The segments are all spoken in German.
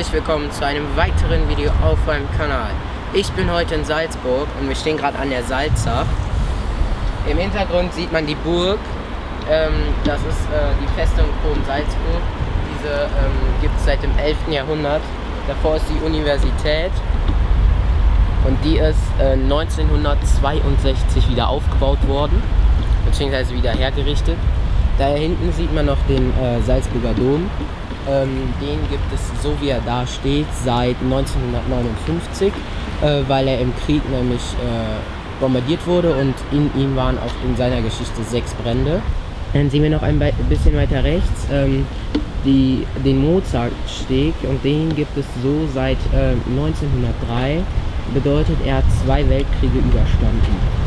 herzlich willkommen zu einem weiteren Video auf meinem Kanal. Ich bin heute in Salzburg und wir stehen gerade an der Salzach. Im Hintergrund sieht man die Burg. Ähm, das ist äh, die Festung Kron Salzburg. Diese ähm, gibt es seit dem 11. Jahrhundert. Davor ist die Universität und die ist äh, 1962 wieder aufgebaut worden, beziehungsweise wieder hergerichtet. Da hinten sieht man noch den äh, Salzburger Dom. Ähm, den gibt es so wie er da steht seit 1959, äh, weil er im Krieg nämlich äh, bombardiert wurde und in ihm waren auch in seiner Geschichte sechs Brände. Dann sehen wir noch ein bisschen weiter rechts ähm, die, den Mozartsteg und den gibt es so seit 1903. Äh, Bedeutet, er hat zwei Weltkriege überstanden.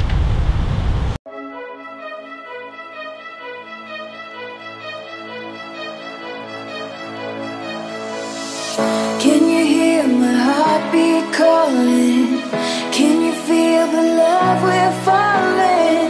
Calling? Can you feel the love we're falling?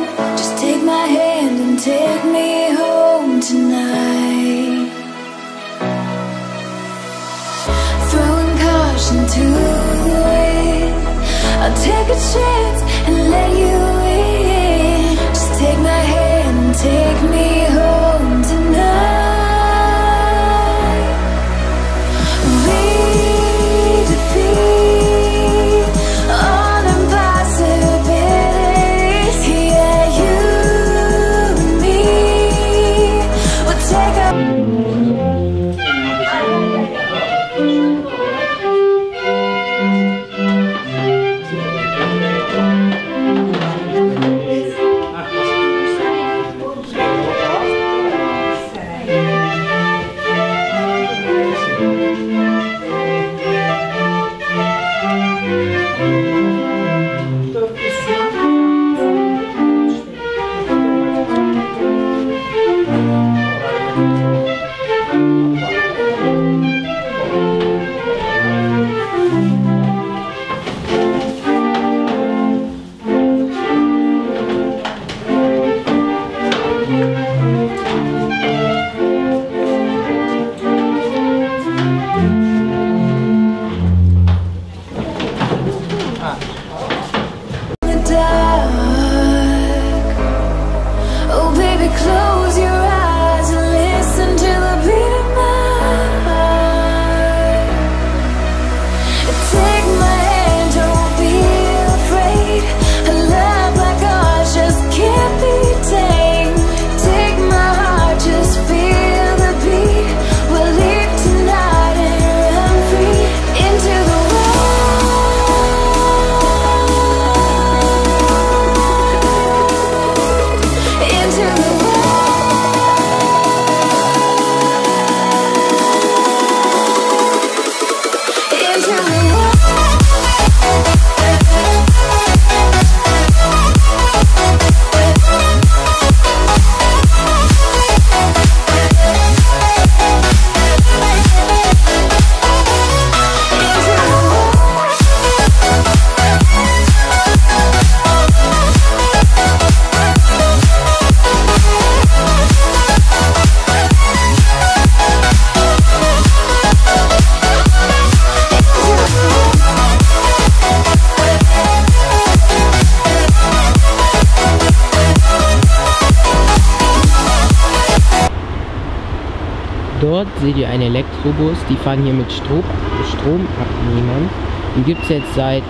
Dort seht ihr einen Elektrobus, die fahren hier mit Strom, Stromabnehmern. Die gibt es jetzt seit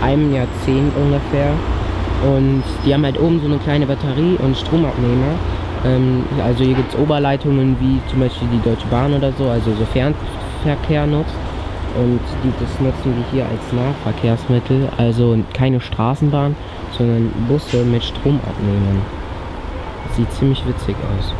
einem Jahrzehnt ungefähr. Und die haben halt oben so eine kleine Batterie und Stromabnehmer. Ähm, also hier gibt es Oberleitungen wie zum Beispiel die Deutsche Bahn oder so, also so Fernverkehr nutzt. Und die, das nutzen wir hier als Nahverkehrsmittel, also keine Straßenbahn, sondern Busse mit Stromabnehmern. Sieht ziemlich witzig aus.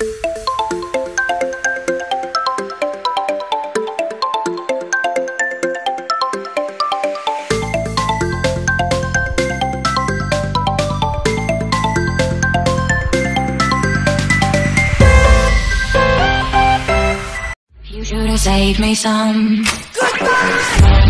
You should have saved me some. Goodbye!